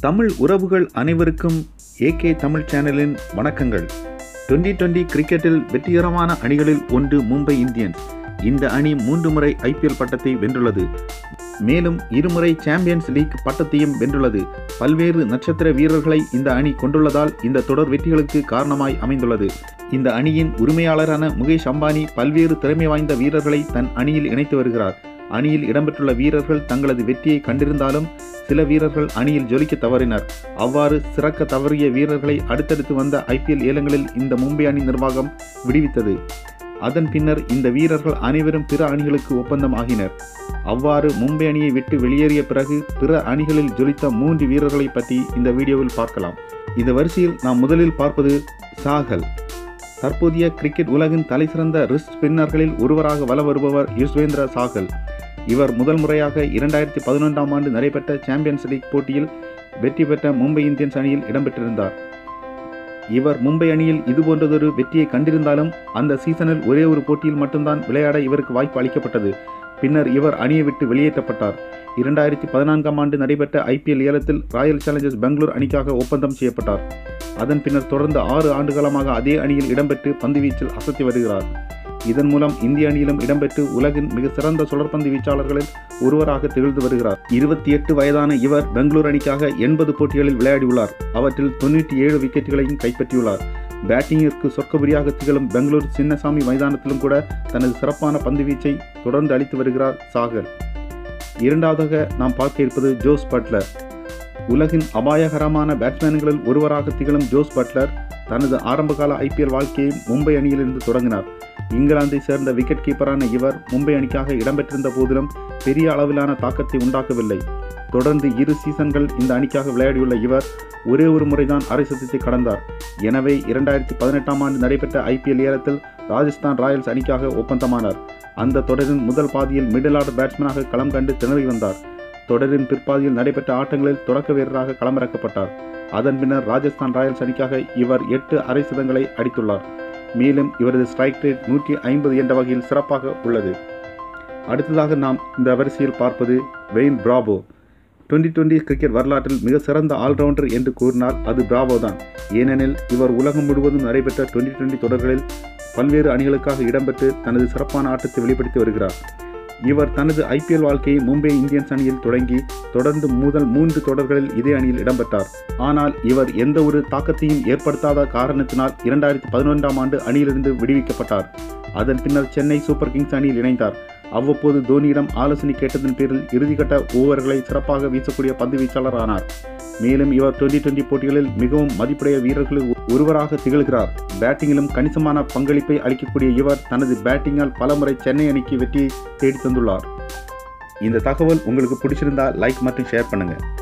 தமிழ் உறவுகள் அனைவருக்கும் ஏகே தமிழ் சேனலின் வணக்கங்கள். டுவெண்டி டுவெண்டி கிரிக்கெட்டில் வெற்றிகரமான அணிகளில் ஒன்று மும்பை இந்தியன்ஸ் இந்த அணி மூன்று முறை ஐபிஎல் பட்டத்தை வென்றுள்ளது. மேலும் இருமுறை சாம்பியன்ஸ் லீக் பட்டத்தையும் வென்றுள்ளது. பல்வேறு நட்சத்திர வீரர்களை இந்த அணி கொண்டுள்ளதால் இந்த தொடர் வெற்றிகளுக்கு காரணமாய் அமைந்துள்ளது. இந்த அணியின் உரிமையாளரான முகேஷ் அம்பானி பல்வேறு திறமை வாய்ந்த வீரர்களை தன் அணியில் இணைத்து வருகிறார். அணியில் இடம்பெற்றுள்ள வீரர்கள் தங்களது வெற்றியை கண்டிருந்தாலும் சில வீரர்கள் அணியில் ஜொலிக்க தவறினர். அவ்வாறு சிறக்க தவறிய வீரர்களை அடுத்தடுத்து வந்த ஐபிஎல் ஏலங்களில் இந்த மும்பை அணி நிர்வாகம் விடுவித்தது. அதன் பின்னர் இந்த வீரர்கள் அனைவரும் பிற அணிகளுக்கு ஒப்பந்தம் ஆகினர் அவ்வாறு மும்பை அணியை விட்டு வெளியேறிய பிறகு பிற அணிகளில் ஜொலித்த மூன்று வீரர்களை பற்றி இந்த வீடியோவில் பார்க்கலாம். இந்த வரிசையில் நாம் முதலில் பார்ப்பது சாகல். தற்போதைய கிரிக்கெட் உலகின் தலைசிறந்த ரிஸ்ட் ஸ்பின்னர்களில் ஒருவராக வலம் வருபவர் யுஸ்வேந்திர சாகல். இவர் முதல் முறையாக இரண்டாயிரத்தி பதினொன்றாம் ஆண்டு நடைபெற்ற சாம்பியன்ஸ் லீக் போட்டியில் வெற்றி பெற்ற மும்பை இந்தியன்ஸ் அணியில் இடம்பெற்றிருந்தார். இவர் மும்பை அணியில் இதுபோன்றதொரு வெற்றியை கண்டிருந்தாலும் அந்த சீசனில் ஒரே ஒரு போட்டியில் மட்டும்தான் விளையாட இவருக்கு வாய்ப்பு அளிக்கப்பட்டது. பின்னர் இவர் அணியை விட்டு வெளியேற்றப்பட்டார். இரண்டாயிரத்தி பதினான்காம் ஆண்டு நடைபெற்ற ஐபிஎல் ஏலத்தில் ராயல் சேலஞ்சர்ஸ் பெங்களூர் அணிக்காக ஒப்பந்தம் செய்யப்பட்டார். அதன் பின்னர் தொடர்ந்து ஆறு ஆண்டுகாலமாக அதே அணியில் இடம்பெற்று பந்துவீச்சில் அசத்தி வருகிறார். இதன் மூலம் இந்திய அணியிலும் இடம்பெற்று உலகின் மிக சிறந்த சுழற்பந்து வீச்சாளர்களில் ஒருவராக திகழ்ந்து வருகிறார். இருபத்தி எட்டு வயதான இவர் பெங்களூர் அணிக்காக எண்பது போட்டிகளில் விளையாடியுள்ளார். அவற்றில் தொண்ணூற்றி ஏழு விக்கெட்டுகளையும் கைப்பற்றியுள்ளார். பேட்டிங்கிற்கு சொர்க்கபுரியாக திகழும் பெங்களூர் சின்னசாமி மைதானத்திலும் கூட தனது சிறப்பான பந்து வீச்சை தொடர்ந்து அளித்து வருகிறார் சாகர். இரண்டாவதாக நாம் பார்க்க இருப்பது ஜோஸ் பட்லர். உலகின் அபாயகரமான பேட்ஸ்மேன்களில் ஒருவராக திகழும் ஜோஸ் பட்லர் தனது ஆரம்பகால ஐபிஎல் வாழ்க்கையை மும்பை அணியிலிருந்து தொடங்கினார். இங்கிலாந்தை சேர்ந்த விக்கெட் கீப்பரான இவர் மும்பை அணிக்காக இடம்பெற்றிருந்த போதிலும் பெரிய அளவிலான தாக்கத்தை உண்டாக்கவில்லை. தொடர்ந்து இரு சீசன்கள் இந்த அணிக்காக விளையாடியுள்ள இவர் ஒரே ஒரு முறைதான் அரை சதத்தை கடந்தார். எனவே இரண்டாயிரத்தி பதினெட்டாம் ஆண்டு நடைபெற்ற ஐபிஎல் ஏலத்தில் ராஜஸ்தான் ராயல்ஸ் அணிக்காக ஒப்பந்தமானார். அந்த தொடரின் முதல் பாதியில் மிடில் ஆர்டர் பேட்ஸ்மேனாக களம் கண்டு திணறி வந்தார். தொடரின் பிற்பாதியில் நடைபெற்ற ஆட்டங்களில் தொடக்க வீரராக களமிறக்கப்பட்டார். அதன் பின்னர் ராஜஸ்தான் ராயல்ஸ் அணிக்காக இவர் எட்டு அரை சதங்களை அடித்துள்ளார். மேலும் இவரது ஸ்ட்ரைக் ரேட் நூற்றி ஐம்பது என்ற வகையில் சிறப்பாக உள்ளது. அடுத்ததாக நாம் இந்த வரிசையில் பார்ப்பது Wayne Bravo. Twenty twenty cricket வரலாற்றில் மிக சிறந்த ஆல்ரவுண்டர் என்று கூறினால் அது பிராவோ தான். ஏனெனில் இவர் உலகம் முழுவதும் நடைபெற்ற டுவெண்டி டுவெண்டி தொடர்களில் பல்வேறு அணிகளுக்காக இடம்பெற்று தனது சிறப்பான ஆட்டத்தை வெளிப்படுத்தி வருகிறார். இவர் தனது ஐபிஎல் வாழ்க்கையை மும்பை இந்தியன்ஸ் அணியில் தொடங்கி தொடர்ந்து முதல் மூன்று தொடர்களில் இதே அணியில் இடம்பெற்றார். ஆனால் இவர் எந்த ஒரு தாக்கத்தையும் ஏற்படுத்தாத காரணத்தினால் இரண்டாயிரத்தி பதினொன்றாம் ஆண்டு அணியிலிருந்து விடுவிக்கப்பட்டார். அதன் பின்னர் சென்னை சூப்பர் கிங்ஸ் அணியில் இணைந்தார். அவ்வப்போது தோனியிடம் ஆலோசனை கேட்டதன் பேரில் இறுதிக்கட்ட ஓவர்களை சிறப்பாக வீசக்கூடிய பந்து வீச்சாளர் ஆனார். மேலும் இவர் டுவெண்டி டுவெண்டி போட்டிகளில் மிகவும் மதிப்புடைய வீரர்களில் ஒருவராக திகழ்கிறார். பேட்டிங்கிலும் கணிசமான பங்களிப்பை அளிக்கக்கூடிய இவர் தனது பேட்டிங்கால் பலமுறை சென்னை அணிக்கு வெற்றியை தேடி தந்துள்ளார். இந்த தகவல் உங்களுக்கு பிடிச்சிருந்தா லைக் மற்றும் ஷேர் பண்ணுங்கள்